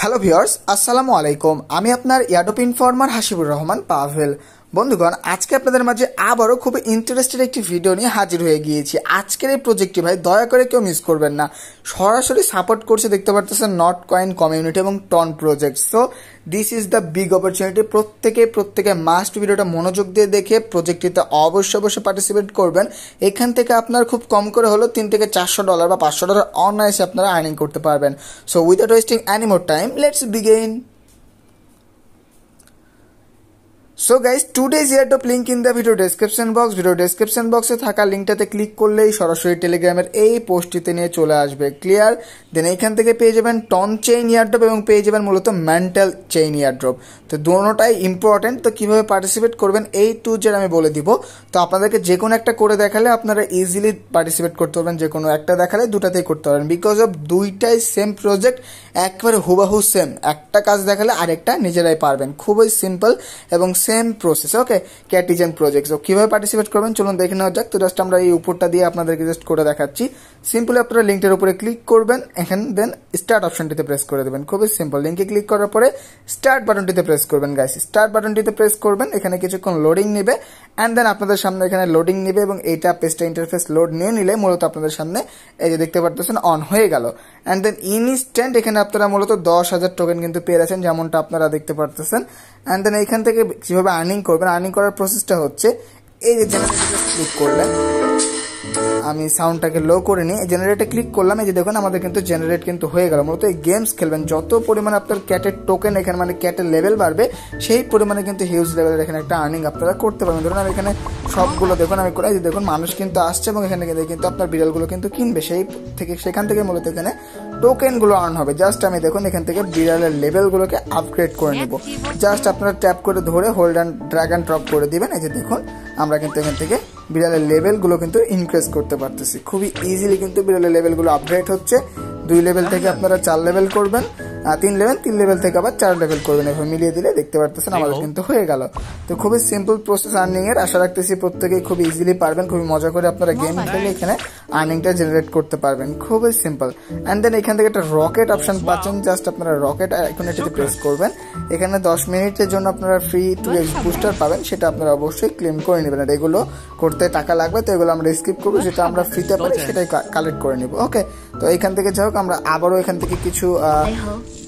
Hello viewers আসসালামু আলাইকুম আমি আপনার ইয়াডোপ ইনফর্মার হাসিবুর রহমান পাভেল। বন্ধুগণ, আজকে আপনাদের মাঝে আবারও খুব ইন্টারেস্টেড একটি ভিডিও নিয়ে হাজির হয়ে গিয়েছি। আজকের এই প্রজেক্টটি ভাই দয়া করে কেউ মিস করবেন না। সরাসরি সাপোর্ট করছে, দেখতে পারতেছেন নট কয়েন কমিউনিটি এবং TON project so this is the big opportunity প্রত্যেকে প্রত্যেকে মাস্ট ভিডিওটা মনোযোগ দিয়ে দেখে প্রজেক্টটিতে অবশ্যই অবশ্যই পার্টিসিপেট করবেন। এখান থেকে আপনার খুব কম করে হলো তিন থেকে চারশো ডলার বা পাঁচশো ডলার অনায়াসে আপনারা আর্নিং করতে পারবেন। So without wasting anymore time let's begin so guys days ear top link in the video description box video description বক্সে থাকা লিঙ্কটাতে ক্লিক করলেই সরাসরি টেলিগ্রামের এই পোস্টটিতে নিয়ে চলে আসবে। ক্লিয়ার দেন এইখান থেকে পেয়ে যাবেন টন চেইন ইয়ার ইয়ারড্রপ এবং পেয়ে যাবেন মূলত মেন্টাল চেইন ইয়ার ইয়ারড্রপ তো দোনোটাই ইম্পর্টেন্ট তো কীভাবে পার্টিসিপেট করবেন এই টু জেড আমি বলে দিব। তো আপনাদেরকে যে কোনো একটা করে দেখালে আপনারা ইজিলি পার্টিসিপেট করতে পারবেন। যে কোনো একটা দেখালে দুটাতেই করতে পারবেন। বিকজ অফ দুইটাই সেম প্রজেক্ট একবারে হুবাহু সেম একটা কাজ দেখালে আরেকটা নিজেরাই পারবেন। খুবই সিম্পল এবং same process okay Catizen project তো কীভাবে পার্টিসিপেট করবেন? চলুন দেখে নেওয়া যাক। তো জাস্ট আমরা এই উপরটা দিয়ে আপনাদেরকে জাস্ট করে দেখাচ্ছি। সিম্পলি আপনারা লিঙ্কটার উপরে ক্লিক করবেন, এখানে দেন স্টার্ট অপশনটিতে প্রেস করে দেবেন। খুবই সিম্পল লিঙ্কে ক্লিক করার পরে স্টার্ট বাটনটিতে প্রেস করবেন গাইস স্টার্ট বাটনটিতে প্রেস করবেন, এখানে কিছুক্ষণ লোডিং নেবে অ্যান্ড দেন আপনাদের সামনে এখানে লোডিং নেবে, এবং এইটা পেজটা ইন্টারফেস লোড নিয়ে নিলে মূলত আপনাদের সামনে এই যে দেখতে পারতেছেন অন হয়ে গেল। অ্যান্ড দেন ইনস্ট্যান্ট এখানে আপনারা মূলত দশ হাজার টোকেন কিন্তু পেয়ে আছেন যেমনটা আপনারা দেখতে পারতেছেন। অ্যান্ড দেন এইখান থেকে কীভাবে আর্নিং করবেন? আর্নিং করার প্রসেসটা হচ্ছে এই যে ক্লিক করলেন। আমি সাউন্ডটাকে লো করে নিই জেনারেটে ক্লিক করলাম, এই যে দেখুন, আমাদের কিন্তু জেনারেট কিন্তু হয়ে গেল। মূলত এই গেমস খেলবেন, যত পরিমাণে আপনার ক্যাটের টোকেন এখানে মানে ক্যাটের লেভেল বাড়বে, সেই পরিমাণে কিন্তু হিউজ লেভেলের এখানে একটা আর্নিং আপনারা করতে পারবেন। ধরুন, আমি এখানে সবগুলো দেখুন, আমি করে যে দেখুন, মানুষ কিন্তু আসছে এবং এখানে কিন্তু আপনার বিড়ালগুলো কিন্তু কিনবে। সেই থেকে, সেখান থেকে মূলত এখানে টোকেনগুলো আর্ন হবে। জাস্ট আমি দেখুন, এখান থেকে বিড়ালের লেভেলগুলোকে আপগ্রেড করে নেব। জাস্ট আপনারা ট্যাপ করে ধরে hold and drag and drop করে দিবেন। এই যে দেখুন, আমরা কিন্তু এখান থেকে বিড়ালের লেভেলগুলো কিন্তু ইনক্রিজ করতে পারতেছি। খুবই ইজিলি কিন্তু বিড়ালের লেভেলগুলো আপগ্রেড হচ্ছে। দুই লেভেল থেকে আপনারা চার লেভেল করবেন। তিন লেভেল তিন লেভেল থেকে আবার চার লেভেল করবেন। এভাবে মিলিয়ে দিলে দেখতে পারতেছেন আমাদের কিন্তু হয়ে গেল। তো খুবই সিম্পল প্রসেস আর্নিং এর। আশা রাখতেছি প্রত্যেকেই খুব ইজিলি পারবেন। খুবই মজা করে আপনারা গেম খেলে এখানে আর্নিংটা জেনারেট করতে পারবেন। খুবই সিম্পল অ্যান্ড দেন এখান থেকে একটা রকেট অপশন পাচ্ছেন। জাস্ট আপনারা রকেট এখন এটিতে প্রেস করবেন। এখানে দশ মিনিটের জন্য আপনারা ফ্রি টু এক্স বুস্টার পাবেন। সেটা আপনারা অবশ্যই ক্লেম করে নেবেন। আর এগুলো করতে টাকা লাগবে তো এগুলো আমরা স্কিপ করব। যেটা আমরা ফ্রিতে পারি সেটাই কালেক্ট করে নিব। ওকে তো এখান থেকে যাই হোক আমরা আবারও এখান থেকে কিছু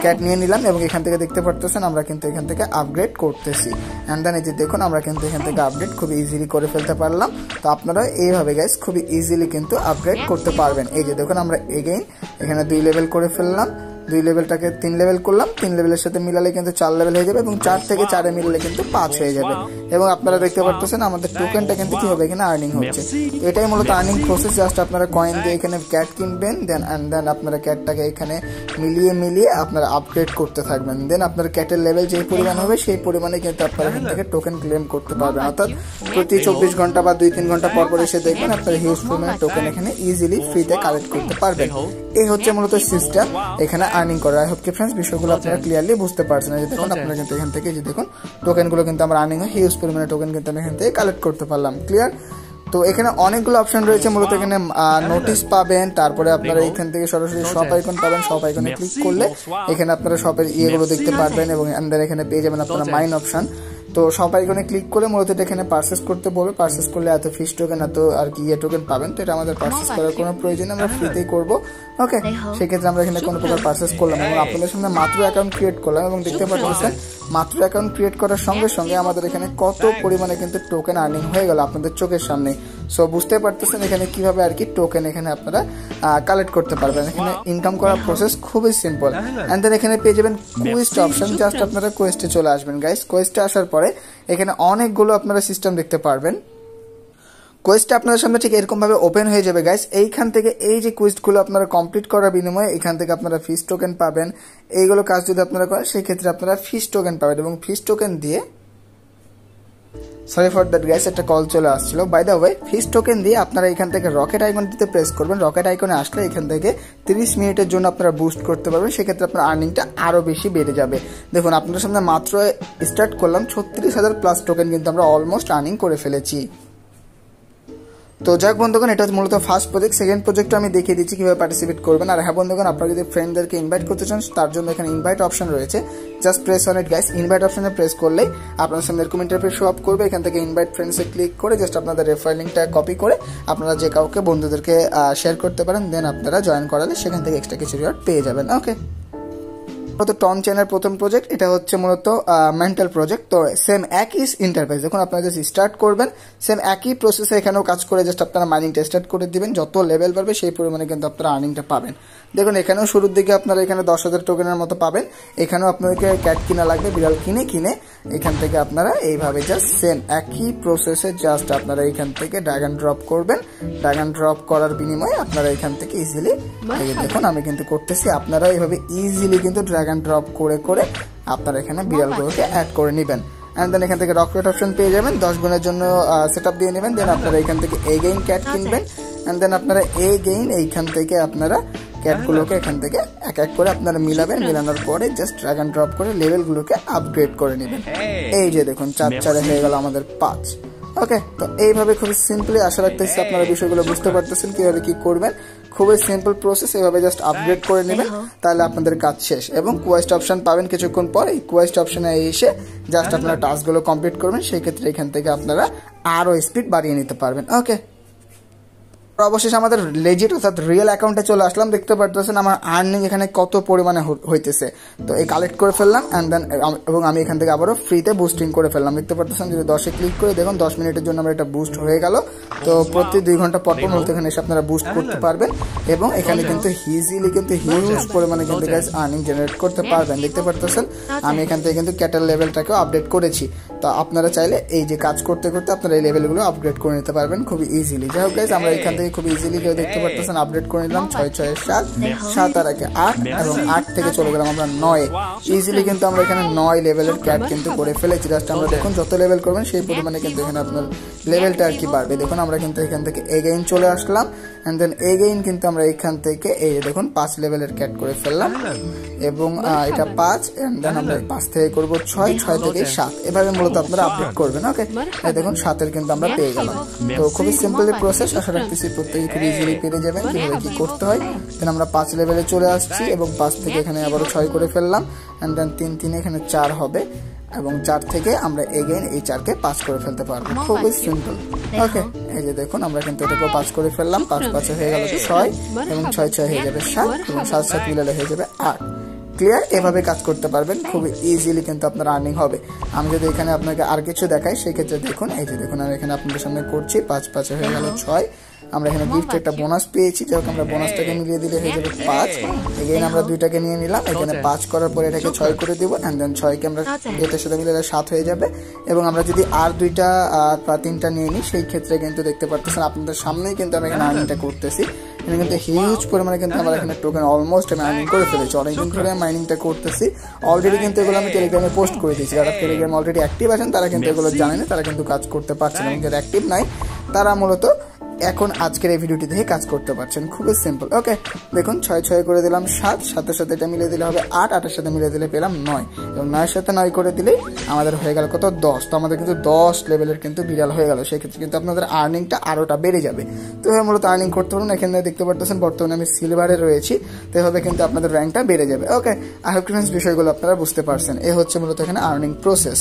ক্যাট নিয়ে নিলাম এবং এখান থেকে দেখতে পারতেছেন আমরা কিন্তু এখান থেকে আপগ্রেড করতেছি। অ্যান্ড দেন এই যে দেখুন, আমরা কিন্তু এখান থেকে আপডেট খুব ইজিলি করে ফেলতে পারলাম। তো আপনারা এইভাবে গ্যাস খুব ইজিলি কিন্তু আপগ্রেড করতে পারবেন। এই যে দেখুন, আমরা এগেইন এখানে দুই লেভেল করে ফেললাম। দুই লেভেলটাকে তিন লেভেল করলাম তিন লেভেলের সাথে মিলালে কিন্তু চার লেভেল হয়ে যাবে এবং চার থেকে চারে মিলালে কিন্তু পাঁচ হয়ে যাবে। এবং আপনারা দেখতে পারতেছেন আমাদের টোকেনটা কিন্তু কি হবে? এখানে আর্নিং হচ্ছে। এটাই মূলত আর্নিং প্রসেস জাস্ট আপনারা কয়েন দিয়ে এখানে ক্যাট কিনবেন দেন অ্যান্ড দেন আপনারা ক্যাটটাকে এখানে মিলিয়ে মিলিয়ে আপনারা আপগ্রেড করতে থাকবেন। দেন আপনার ক্যাটের লেভেল যেই পরিমাণ হবে সেই পরিমাণে কিন্তু আপনারা এখান থেকে টোকেন ক্লেম করতে পারবেন। অর্থাৎ প্রতি চব্বিশ ঘণ্টা বা দুই তিন ঘণ্টা পর পর এসে দেখবেন আপনারা হিউজ পরিমাণে টোকেন এখানে ইজিলি ফ্রিতে কালেক্ট করতে পারবেন। এই হচ্ছে মূলত সিস্টেম এখানে আর্নিং করে। আই হোপ কি ফ্রেন্ডস বিষয়গুলো আপনারা ক্লিয়ারলি বুঝতে পারছেন। যে দেখুন আপনারা কিন্তু এখান থেকে যে দেখুন টোকেনগুলো কিন্তু আমরা আর্নিং হয় হিউজ পরিমাণে টোকেন কিন্তু আমি এখান থেকে কালেক্ট করতে পারলাম। ক্লিয়ার তো এখানে অনেকগুলো অপশন রয়েছে মূলত এখানে নোটিস পাবেন তারপরে আপনারা এখান থেকে সরাসরি শপ আইকন পাবেন শপ আইকনে ক্লিক করলে এখানে আপনারা শপের ইয়েগুলো দেখতে পারবেন এবং আন্ডার এখানে পেয়ে যাবেন আপনারা মাইন অপশন তো সব আইকনে ক্লিক করে মূলত এটা এখানে পারচেস করতে বলবে। পারচেস করলে এত ফিস টোকেন এত আর কি ইয়ে টোকেন পাবেন। তো এটা আমাদের পারচেস করার কোনো প্রয়োজন আমরা ফ্রিতেই করব। ওকে সেক্ষেত্রে আমরা এখানে কোনো প্রকার পারচেস করলাম এবং আপনাদের সামনে মাত্র অ্যাকাউন্ট ক্রিয়েট করলাম এবং দেখতে পাচ্ছেন মাত্র অ্যাকাউন্ট ক্রিয়েট করার সঙ্গে সঙ্গে আমাদের এখানে কত পরিমাণে কিন্তু টোকেন আর্নিং হয়ে গেল আপনাদের চোখের সামনে। সো বুঝতে পারতেছেন এখানে কীভাবে আর কি টোকেন এখানে আপনারা কালেক্ট করতে পারবেন। এখানে ইনকাম করার প্রসেস খুবই সিম্পল অ্যান্ড দেন এখানে পেয়ে যাবেন কোয়েস্ট অপশন জাস্ট আপনারা কোয়েস্টে চলে আসবেন গাইস কোয়েস্টে আসার পরে এখানে অনেকগুলো আপনারা সিস্টেম দেখতে পারবেন। কোয়েস্টটা আপনাদের সামনে ঠিক এরকমভাবে ওপেন হয়ে যাবে গাইস এইখান থেকে এই যে কোয়েস্টগুলো আপনারা কমপ্লিট করার বিনিময়ে এখান থেকে আপনারা ফিস টোকেন পাবেন। এইগুলো কাজ যদি আপনারা করেন সেই ক্ষেত্রে আপনারা ফিস টোকেন পাবেন এবং ফিস টোকেন দিয়ে সরি ফর দ্যাট গ্যাস একটা কল চলে আসছিল। By the way fees token দিয়ে আপনারা এখান থেকে রকেট আইকনটিতে প্রেস করবেন। রকেট আইকনে আসলে এখান থেকে তিরিশ মিনিটের জন্য আপনারা বুস্ট করতে পারবেন। সেক্ষেত্রে আপনার আর্নিংটা আরও বেশি বেড়ে যাবে। দেখুন, আপনাদের সামনে মাত্র স্টার্ট করলাম। ছত্রিশ হাজার প্লাস টোকেন কিন্তু আমরা অলমোস্ট আর্নিং করে ফেলেছি। তো যাক বন্ধুগণ, এটা মূলত ফার্স্ট প্রজেক্ট সেকেন্ড প্রজেক্টটা আমি দেখিয়ে দিচ্ছি কীভাবে পার্টিসিপেট করবেন। আর হ্যাঁ বন্ধুগণ, আপনারা যদি ফ্রেন্ডদেরকে ইনভাইট করতে চান, তার জন্য এখানে ইনভাইট অপশন রয়েছে। Just press on it guys invite অপশনে প্রেস করলেই আপনার সামনে এরকম ইন্টারফেস শো আপ করবে। এখান থেকে ইনভাইট ফ্রেন্ডসে ক্লিক করে জাস্ট আপনাদের রেফার লিঙ্কটা কপি করে আপনারা যে কাউকে বন্ধুদেরকে শেয়ার করতে পারেন দেন আপনারা জয়েন করালে সেখান থেকে এক্সট্রা কিছু রিওয়ার্ড পেয়ে যাবেন। ওকে মূলত টন চেনের প্রথম প্রজেক্ট এটা হচ্ছে মূলত মেন্টাল প্রজেক্ট তো সেম একই ইন্টারফেস যখন আপনারা জাস্ট স্টার্ট করবেন সেম একই প্রসেসে এখানেও কাজ করে জাস্ট আপনারা মাইনিংটা স্টার্ট করে দিবেন। যত লেভেল বাড়বে সেই পরিমাণে কিন্তু আপনারা আর্নিংটা পাবেন। দেখুন এখানেও শুরুর দিকে আপনারা এখানে দশ হাজার টোকেনের মতো পাবেন। এখানেও আপনাদেরকে ক্যাট কিনা লাগবে বিড়াল কিনে কিনে এখান থেকে আপনারা এইভাবে জাস্ট সেম একই প্রসেসে জাস্ট আপনারা এখান থেকে ড্রাগন ড্রপ করবেন। ড্রাগন ড্রপ করার বিনিময়ে আপনারা এখান থেকে ইজিলি দেখুন আমি কিন্তু করতেছি। আপনারা এইভাবে ইজিলি কিন্তু ড্রাগন ড্রপ করে করে আপনারা এখানে বিড়ালগুলোকে অ্যাড করে নেবেন। অ্যান্ড দেন এখান থেকে রকেট অপশন পেয়ে যাবেন। দশ গুণের জন্য সেট আপ দিয়ে নেবেন। দেন আপনারা এখান থেকে এ গেইন ক্যাট কিনবেন। অ্যান্ড দেন আপনারা এ গেইন এইখান থেকে আপনারা ক্যাটগুলোকে এখান থেকে এক এক করে আপনারা মিলাবেন। মিলানোর পরে জাস্ট ড্রাগ অ্যান্ড ড্রপ করে লেভেলগুলোকে আপগ্রেড করে নেবেন। এই যে দেখুন চার চারে হয়ে গেল আমাদের পাঁচ। ওকে তো এইভাবে খুবই সিম্পলি আশা রাখতেছি আপনারা বিষয়গুলো বুঝতে পারতেছেন কীভাবে কী করবেন। খুবই সিম্পল প্রসেস এভাবে জাস্ট আপগ্রেড করে নেবেন তাহলে আপনাদের কাজ শেষ। এবং কোয়েস্ট অপশন পাবেন কিছুক্ষণ পর এই কোয়েস্ট অপশনে এসে জাস্ট আপনারা টাস্কগুলো কমপ্লিট করবেন সেই ক্ষেত্রে এখান থেকে আপনারা আরও স্পিড বাড়িয়ে নিতে পারবেন। ওকে অবশেষে আমাদের লেজিট অর্থাৎ রিয়েল অ্যাকাউন্টে চলে আসলাম দেখতে পারতেছেন আমার আর্নিং এখানে কত পরিমাণে হইতেছে। তো এই কালেক্ট করে ফেললাম অ্যান্ড দেন এবং আমি এখান থেকে আবারও ফ্রিতে বুস্টিং করে ফেললাম। দেখতে পারতেছেন যদি দশে ক্লিক করে দেখুন দশ মিনিটের জন্য আমার এটা বুস্ট হয়ে গেল। তো প্রতি দুই ঘণ্টা পর পর মূলত এখানে এসে আপনারা বুস্ট করতে পারবেন এবং এখানে কিন্তু ইজিলি কিন্তু হিউজ পরিমাণে কিন্তু গাইজ আর্নিং জেনারেট করতে পারবেন। দেখতে পারতেছেন আমি এখান থেকে কিন্তু ক্যাটাল লেভেলটাকেও আপডেট করেছি। তো আপনারা চাইলে এই যে কাজ করতে করতে আপনারা এই লেভেলগুলো আপগ্রেড করে নিতে পারবেন খুবই ইজিলি যাই হোক গাইজ আমরা এখান থেকে খুব ইজিলি কেউ দেখতে পারতেছেন আপডেট করে নিলাম ছয় ছয় সাত সাত আর একে আট এবং আট থেকে চলে গেলাম আমরা নয়। ইজিলি কিন্তু আমরা এখানে নয় লেভেলের ক্যাট কিন্তু করে ফেলেছি জাস্ট আমরা দেখুন যত লেভেল করবেন সেই পরিমাণে কিন্তু এখানে আপনার লেভেলটা আর কি বাড়বে। দেখুন আমরা কিন্তু এখান থেকে এগেইন চলে আসলাম। অ্যান্ড দেন এগেইন কিন্তু আমরা এখান থেকে এই দেখুন পাঁচ লেভেলের ক্যাট করে ফেললাম। এবং এটা পাঁচ অ্যান্ড দেন আমরা পাঁচ থেকে করব ছয় ছয় থেকে সাত। এভাবে মূলত আপনারা আপডেট করবেন ওকে দেখুন সাতের কিন্তু আমরা পেয়ে গেলাম। তো খুবই সিম্পলি প্রসেস আশা রাখতেছি প্রত্যেকে খুব ইজিলি পেরে যাবেন। কীভাবে কি করতে হয়? দেন আমরা পাঁচ লেভেলে চলে আসছি এবং পাঁচ থেকে এখানে আবারও ছয় করে ফেললাম। অ্যান্ড দেন তিন তিনে এখানে চার হবে। এবং চার থেকে আমরা এগেইন এই চারকে পাস করে ফেলতে পারব। খুবই সিম্পল ওকে এই যে দেখুন, আমরা কিন্তু এটাকে পাঁচ করে ফেললাম। পাঁচ পাঁচ হয়ে গেল ছয়, এবং ছয় ছয় হয়ে যাবে সাত, এবং সাত সাত মিলালে হয়ে যাবে আট। ক্লিয়ার এভাবে কাজ করতে পারবেন, খুবই ইজিলি কিন্তু আপনার আর্নিং হবে। আমি যদি এখানে আপনাকে আর কিছু দেখাই, সেক্ষেত্রে দেখুন, এই যে দেখুন, আমি এখানে আপনাদের সামনে করছি, পাঁচ পাঁচ হয়ে গেল ছয়। আমরা এখানে গিফট একটা বোনাস পেয়েছি। যাই আমরা বোনাসটাকে মিলিয়ে দিলে হয়ে যাবে পাঁচ। এগেইন আমরা দুইটাকে নিয়ে নিলাম। এখানে পাঁচ করার পরে এটাকে ছয় করে দিব অ্যান্ড দেন ছয়কে আমরা এটার সাথে মিলে সাত হয়ে যাবে। এবং আমরা যদি আর দুইটা বা তিনটা নিয়ে নিই সেই ক্ষেত্রে কিন্তু দেখতে পারতেছেন আপনাদের সামনেই কিন্তু আমি এখানে আর্নিংটা করতেছি। এখানে কিন্তু হিউজ পরিমাণে কিন্তু আমরা এখানে টোকেন অলমোস্ট আমি আর্নিং করে ফেলেছি। অনেকদিন ধরে মাইনিংটা করতেছি। অলরেডি কিন্তু এগুলো আমি টেলিগ্রামে পোস্ট করে দিয়েছি। যারা টেলিগ্রাম অলরেডি অ্যাক্টিভ আছেন তারা কিন্তু এগুলো জানেন তারা কিন্তু কাজ করতে পারছেন এবং যারা অ্যাক্টিভ নাই তারা মূলত এখন আজকের এই ভিডিওটি দেখে কাজ করতে পারছেন খুবই সিম্পল ওকে দেখুন, ছয় ছয় করে দিলাম সাত, সাতের সাথে এটা মিলিয়ে দিলে হবে আট, আটের সাথে মিলে দিলে পেলাম নয়। এবং নয়ের সাথে নয় করে দিলেই আমাদের হয়ে গেল কত দশ। তো আমাদের কিন্তু দশ লেভেলের কিন্তু বিড়াল হয়ে গেল। সেক্ষেত্রে কিন্তু আপনাদের আর্নিংটা আরোটা বেড়ে যাবে। তো এভাবে মূলত আর্নিং করতে পারুন এখানে দেখতে পারতেছেন বর্তমানে আমি সিলভারে রয়েছি। তো এভাবে কিন্তু আপনাদের র্যাঙ্কটা বেড়ে যাবে। ওকে আই হোপ বিষয়গুলো আপনারা বুঝতে পারছেন। এ হচ্ছে মূলত এখানে আর্নিং প্রসেস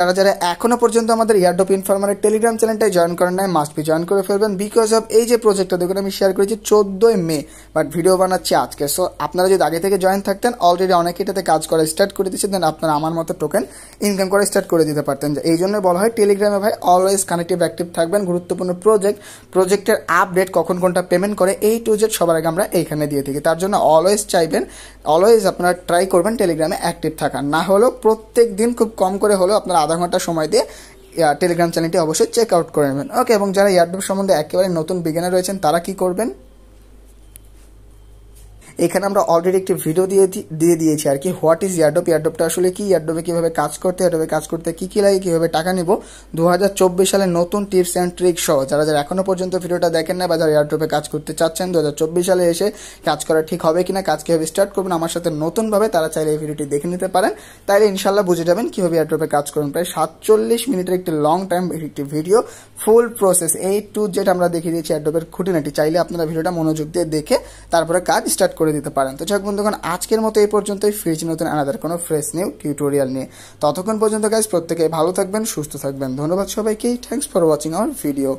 তারা যারা এখনও পর্যন্ত আমাদের ইয়ারডপ ইনফরমারের টেলিগ্রাম চ্যানেলটাই জয়েন করেন নাই মাস্ট বি জয়েন করে ফেলবেন বিকজ অফ এই যে প্রজেক্টটা দেখুন আমি শেয়ার করেছি চোদ্দোই মে বাট ভিডিও বানাচ্ছি আজকে। সো আপনারা যদি আগে থেকে জয়েন থাকতেন অলরেডি অনেকে এটাতে কাজ করা স্টার্ট করে দিচ্ছেন দেন আপনারা আমার মতো টোকেন ইনকাম করা স্টার্ট করে দিতে পারতেন। এই জন্য বলা হয় টেলিগ্রামে ভাই অলওয়েজ কানেক্টিভ অ্যাক্টিভ থাকবেন, গুরুত্বপূর্ণ প্রজেক্ট প্রজেক্টের আপডেট কখন কোনটা পেমেন্ট করে এই টু জেড সবার আগে আমরা এইখানে দিয়ে থাকি। তার জন্য অলওয়েজ চাইবেন অলওয়েজ আপনারা ট্রাই করবেন টেলিগ্রামে অ্যাক্টিভ থাকা না হলেও প্রত্যেক দিন খুব কম করে হলেও আপনারা আধা ঘণ্টা সময় দিয়ে টেলিগ্রাম চ্যানেলটি অবশ্যই চেক আউট করে নেবেন। ওকে এবং যারা এয়ারড্রপ সম্বন্ধে একেবারে নতুন বিজ্ঞানে রয়েছেন, তারা কি করবেন? এখানে আমরা অলরেডি একটি ভিডিও দিয়ে দিয়ে দিয়েছি আর কি। হোয়াট ইজ ইয়ারডোপ ইয়ারডোপটা আসলে কি? ইয়ারডোপে কীভাবে কাজ করতে ইয়ারডোপে কাজ করতে কী কী লাগে, কীভাবে টাকা নিব? চব্বিশ সালে নতুন টিপস অ্যান্ড ট্রিক সহ, যারা যারা এখনও পর্যন্ত ভিডিওটা দেখেন না বা যারা ইয়ারডোপে কাজ করতে চাচ্ছেন দু হাজার চব্বিশ সালে এসে কাজ করা ঠিক হবে কিনা, কাজ কীভাবে স্টার্ট করবেন, আমার সাথে নতুনভাবে তারা চাইলে এই ভিডিওটি দেখে নিতে পারেন। তাইলে ইনশাল্লাহ বুঝে যাবেন কীভাবে ইয়ারড্রপে কাজ করবেন। প্রায় সাতচল্লিশ মিনিটের একটি লং টাইম একটি video full process A to Z আমরা দেখিয়ে দিয়েছি অ্যাডোবের খুঁটিনাটি। চাইলে আপনারা ভিডিওটা মনোযোগ দিয়ে দেখে তারপরে কাজ স্টার্ট করে দিতে পারেন। তো যাক বন্ধুগণ, আজকের মতো এই পর্যন্তই। ফ্রিজ নতুন আনাদার কোনো ফ্রেশ নিউ টিউটোরিয়াল নিয়ে। ততক্ষণ পর্যন্ত গাইজ প্রত্যেকে ভালো থাকবেন, সুস্থ থাকবেন। ধন্যবাদ সবাইকে। Thanks for watching our video